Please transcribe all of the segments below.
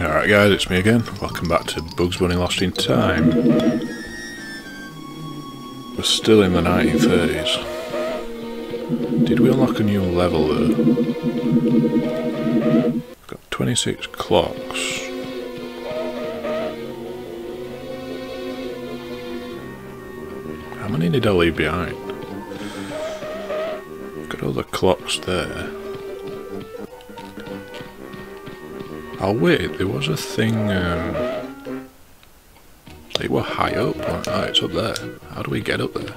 Alright guys, it's me again. Welcome back to Bugs Bunny Lost in Time. We're still in the 1930s. Did we unlock a new level there? We've got 26 clocks. How many did I leave behind? Got all the clocks there. Oh wait, there was a thing, um, they were high up, oh, it's up there. How do we get up there?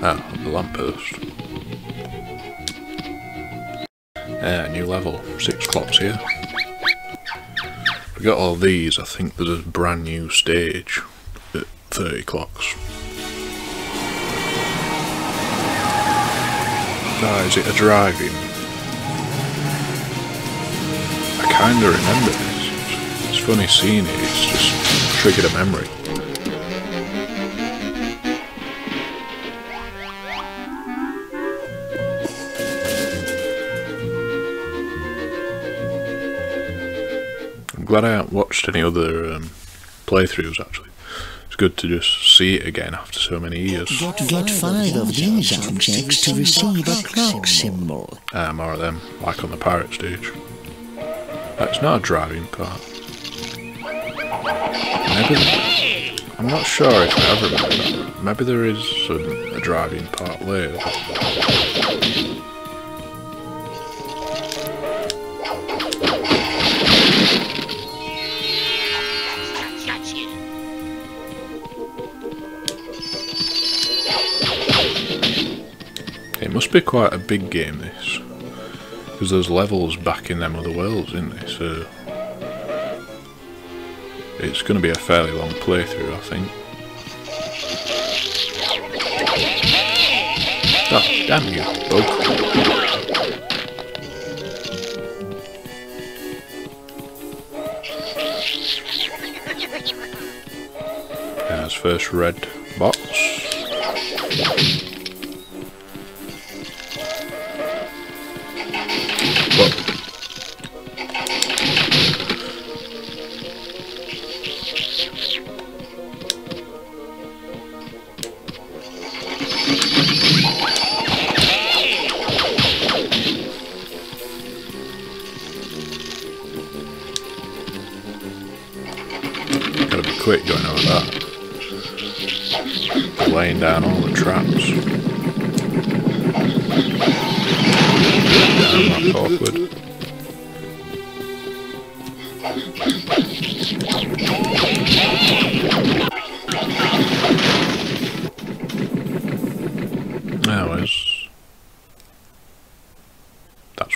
Ah, the lamppost. Yeah, new level, six clocks here. We got all these, I think there's a brand new stage at 30 clocks. Ah, is it a driving? I kinda remember this. It's funny seeing it, it's just triggered a memory. I'm glad I haven't watched any other um, playthroughs actually. It's good to just see it again after so many years. Get, get five of these objects to receive a clock symbol. Ah, more of them, like on the pirate stage. That's not a driving part. Maybe, I'm not sure if I ever remember. Maybe there is a, a driving part later. It must be quite a big game this. Because there's levels back in them other worlds, isn't there? So it's going to be a fairly long playthrough, I think. Oh, damn you, bug. There's first red box.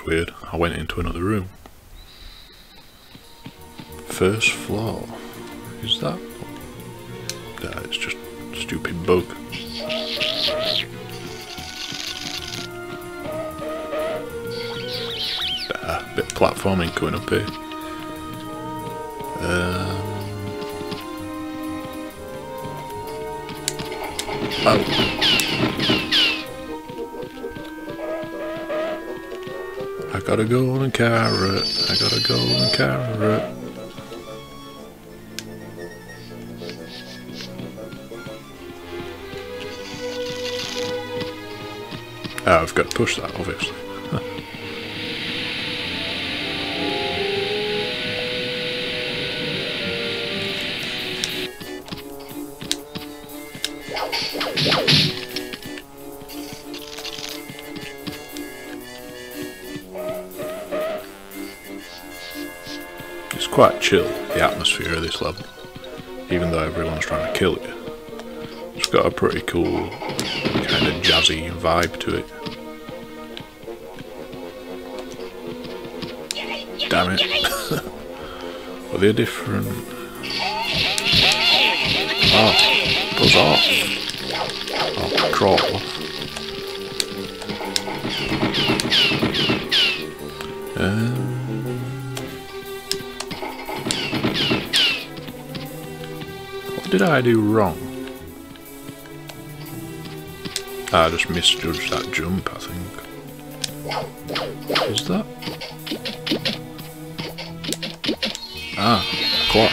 Weird. I went into another room. First floor. Is that... Nah, it's just stupid bug. Ah, bit of platforming coming up here. Um, oh. Got a golden carrot. I got a golden carrot. Oh, I've got to push that, obviously. Quite chill, the atmosphere of this level, even though everyone's trying to kill you. It's got a pretty cool kind of jazzy vibe to it. Damn it. Are they different? Ah, oh, buzz off. Oh, crawl did I do wrong? I just misjudged that jump, I think. Is that? Ah, clock.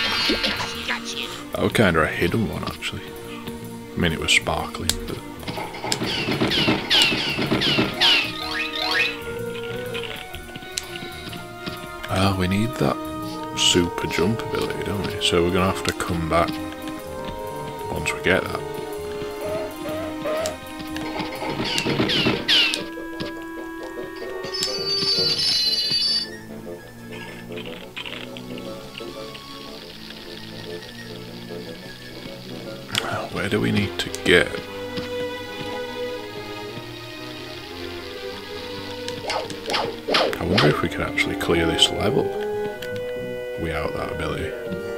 That was kind of a hidden one, actually. I mean, it was sparkling, but... Ah, we need that super jump ability, don't we? So we're going to have to come back once we get that. Where do we need to get? I wonder if we can actually clear this level without that ability.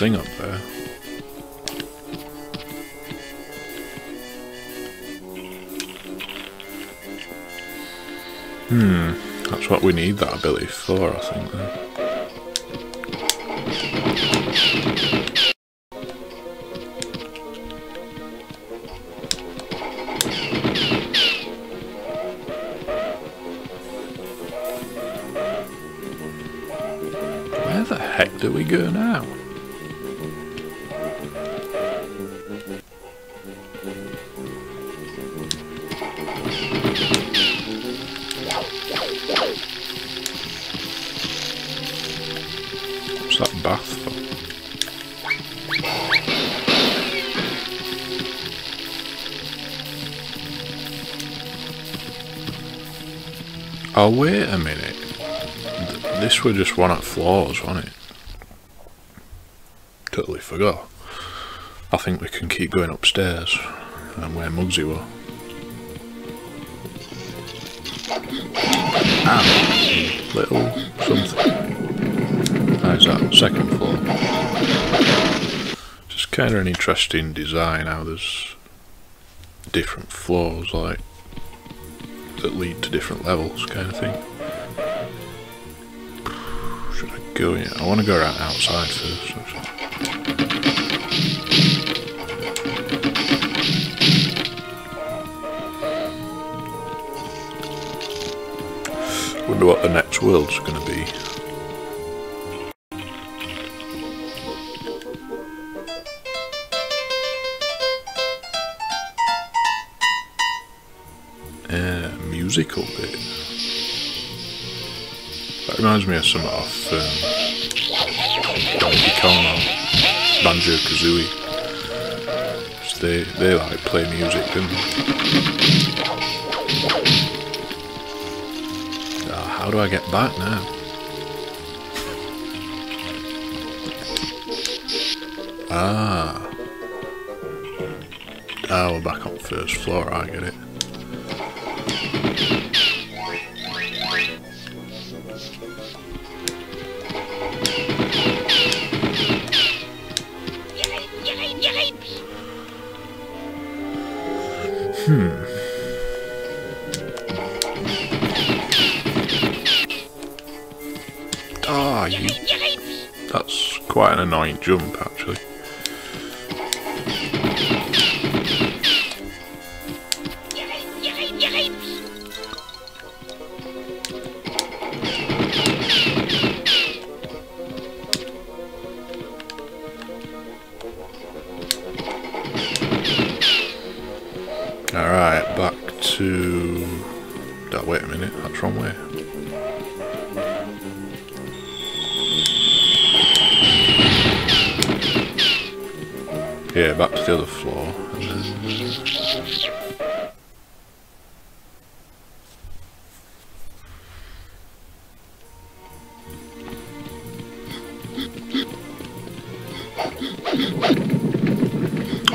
Thing up there. Hmm, that's what we need that ability for, I think. Then. Where the heck do we go now? Oh, wait a minute. This were just one at floors, wasn't it? Totally forgot. I think we can keep going upstairs and where Mugsy were. Ah, little something. How's that? Second floor. Just kind of an interesting design how there's different floors like that lead to different levels kind of thing. Should I go in? I want to go around outside first. Wonder what the next world's going to be. Musical bit. That reminds me of some off um, Donkey Kong or Banjo Kazooie. They they like play music, don't they? Ah, how do I get back now? Ah. Ah, we're back on first floor, I get it. Jump, actually. Alright, back to. Oh, wait a minute, that's wrong way. Yeah, back to the other floor.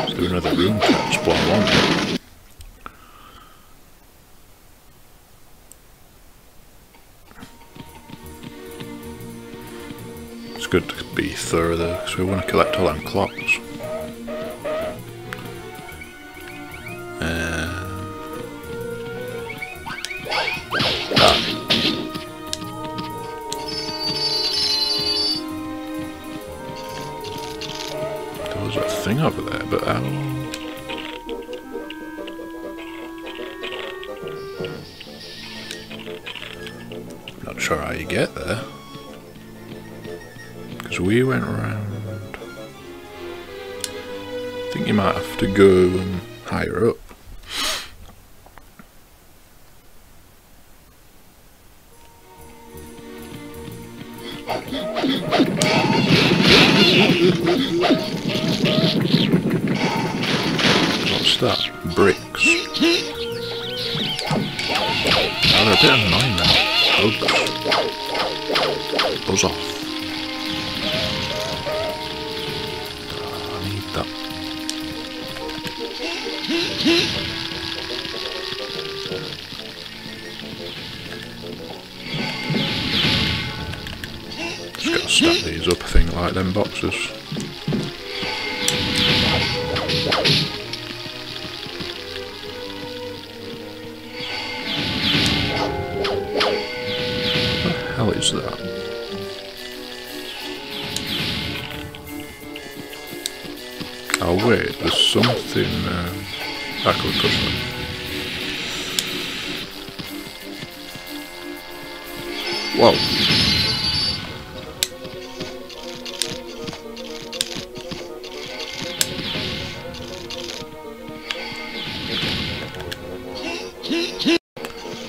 Is there another room to explore on? It's good to be thorough though, because we want to collect all them clocks. What's that? Bricks. Oh, they're a bit annoying now. Bugs. Buzz off. Oh, I need that. Just gotta stack these up, I think, like them boxes. Is that? Oh wait, there's something um, I could them. Whoa.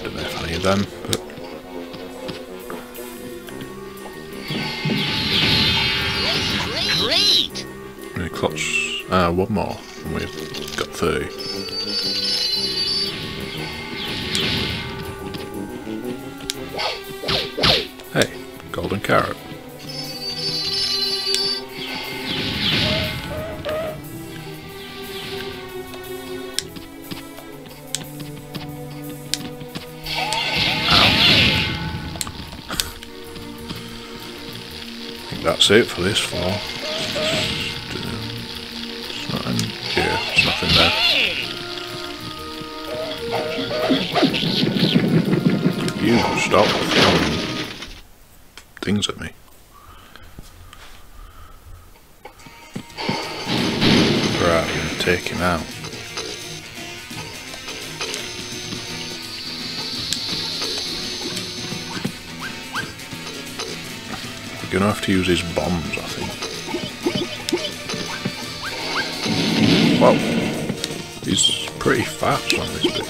Don't know if any of them, one more, and we've got 30. Hey, golden carrot. That's it for this floor. Nothing there. You stop throwing things at me. Right, I'm gonna take him out. We're gonna have to use his bombs, I think. Whoa. He's pretty fast on this bit.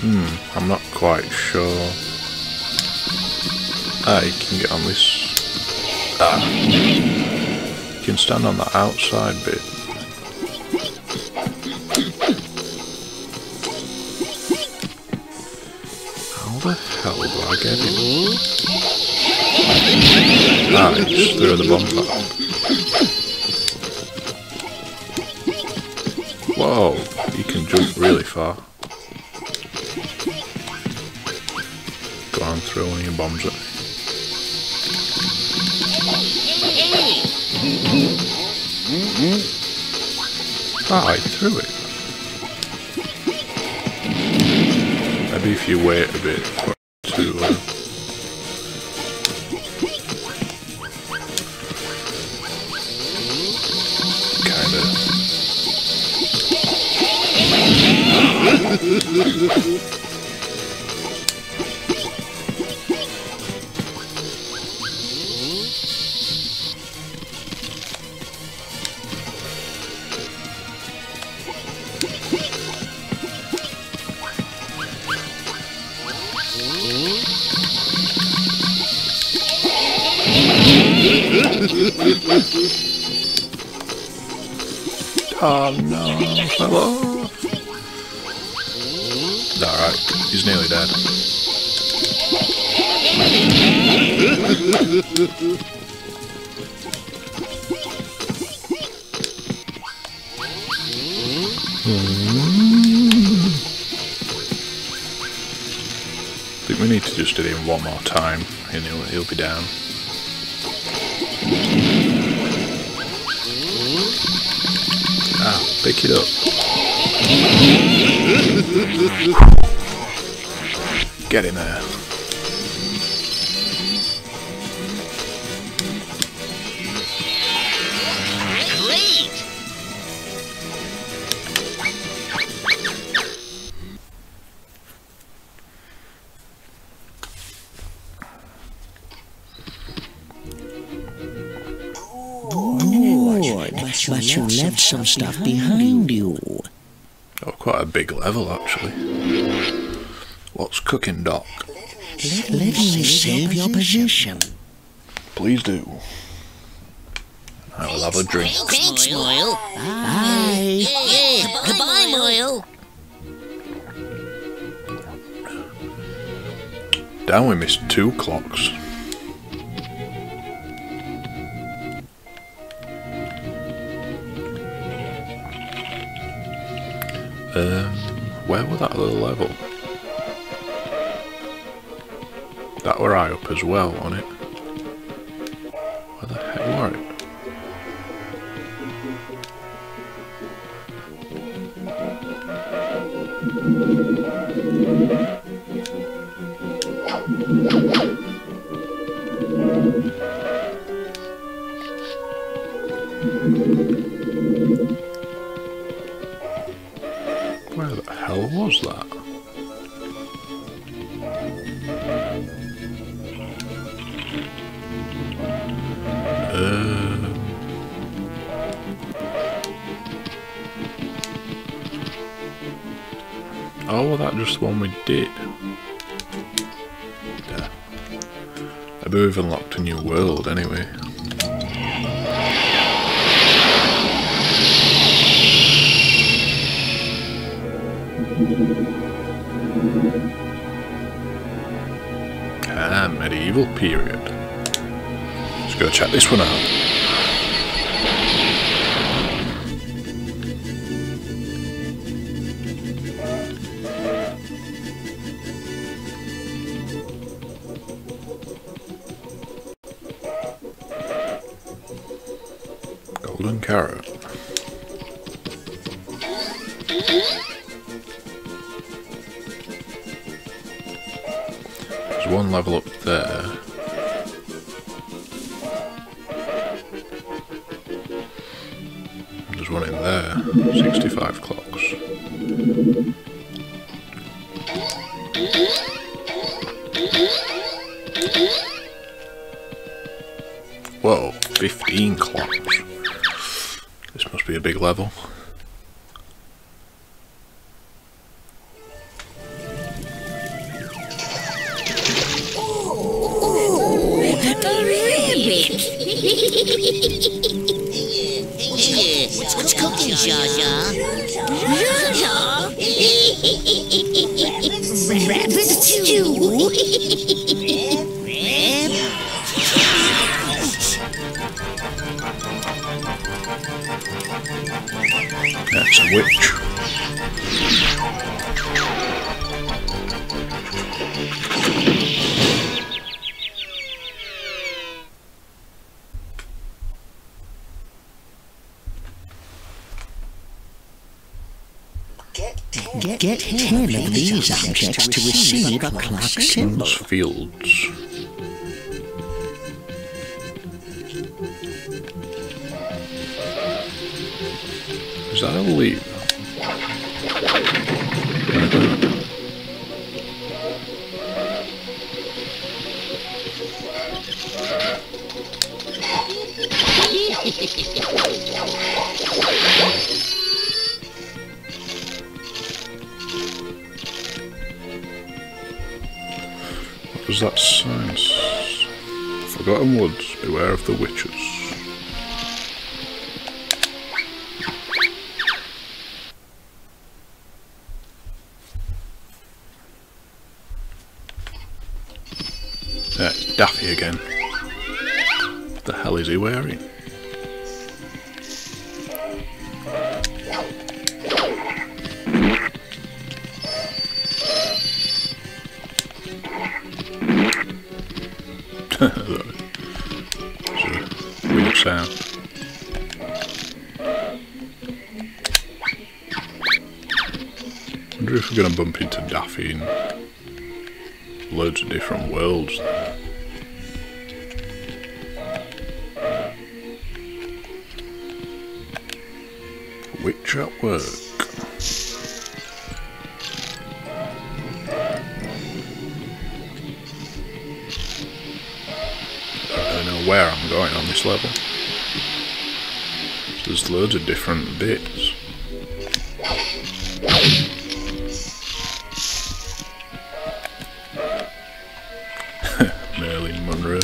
Hmm, I'm not quite sure. I can get on this. You can stand on the outside bit. How the hell do I get in? Ah, just throw the bomb back. Whoa, you can jump really far. Go on, throw one of your bombs at me. Ah, I threw it. Maybe if you wait a bit for it to. Uh, kind Oh no, hello. Alright, he's nearly dead. I think we need to just do him one more time and he'll, he'll be down. Pick it up. Get in there. Some stuff behind you. Oh, quite a big level actually. What's cooking, Doc? Let me save your position. Please do. I will have a drink. Thanks, Moyle. Bye. Yeah, goodbye, Moyle. Damn, we missed two clocks. Um, where was that other level? That were I up as well on it. Where the hell was that? Um, oh, well, that just one we did. Yeah. Maybe we've unlocked a new world anyway. Ah, medieval period. Let's go check this one out. Golden carrot. One level up there. There's one in there. 65 clocks. Whoa, 15 clocks. This must be a big level. What's, receive a clock symbol. Those fields. Is that a lever? that sign? s- Forgotten woods, beware of the witches. That's Daffy again. What the hell is he wearing? Weird sound. wonder if we're to bump into Daffy in loads of different worlds. Witch at work. Where I'm going on this level. There's loads of different bits. Merlin Monroe.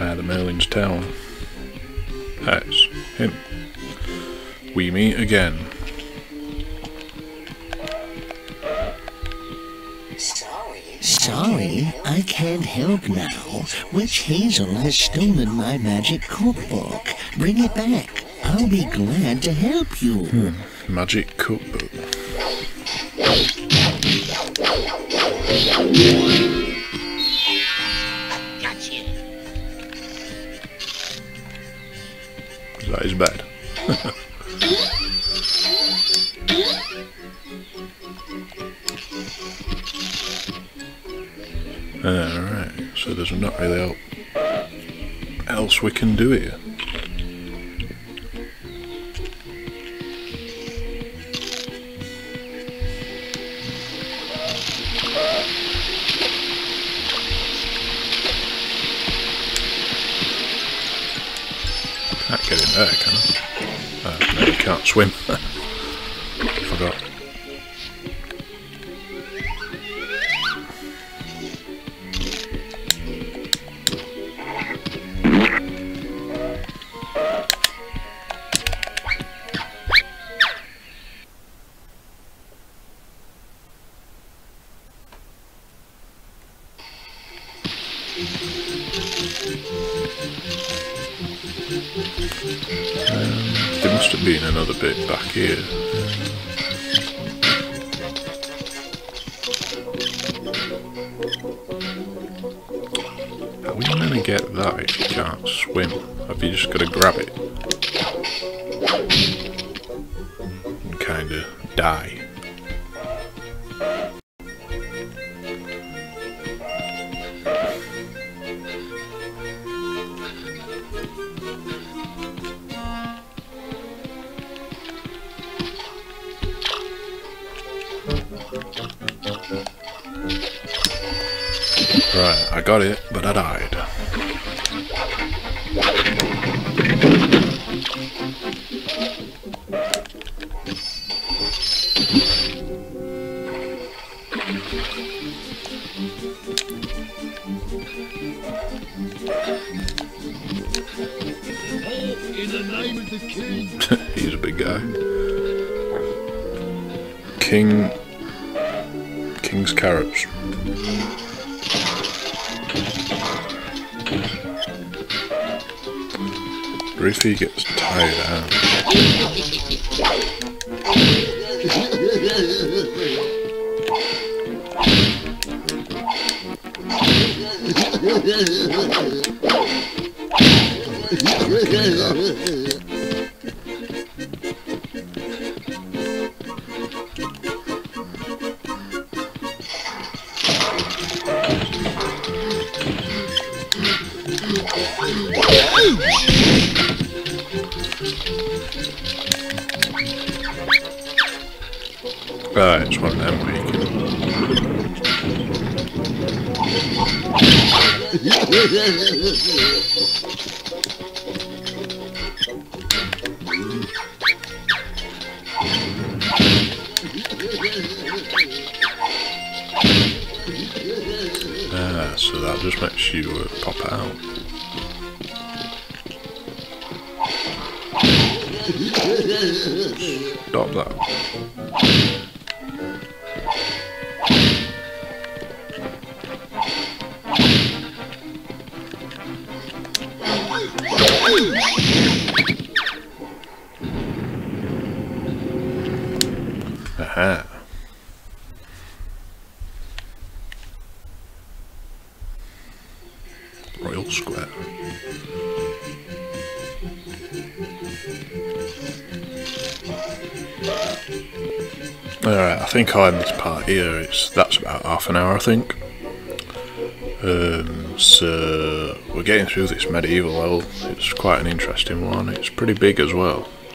Ah, the Merlin's Town. That's him. We meet again. Can't help now. Witch Hazel has stolen my magic cookbook. Bring it back. I'll be glad to help you. Hmm, magic cookbook. So there's not really el- else we can do here. Can't get in there, can I? Uh, no, you can't swim. Um, there must have been another bit back here. How are you going to get that if you can't swim? Have you just got to grab it? And kind of die. Right, I got it, but I died. He's a big guy. King. King's carrots. Riffy gets tired out. Right, Ah, so that just makes you uh, pop out. Stop that. This part here. It's that's about half an hour, I think. Um, so we're getting through this medieval level. It's quite an interesting one. It's pretty big as well.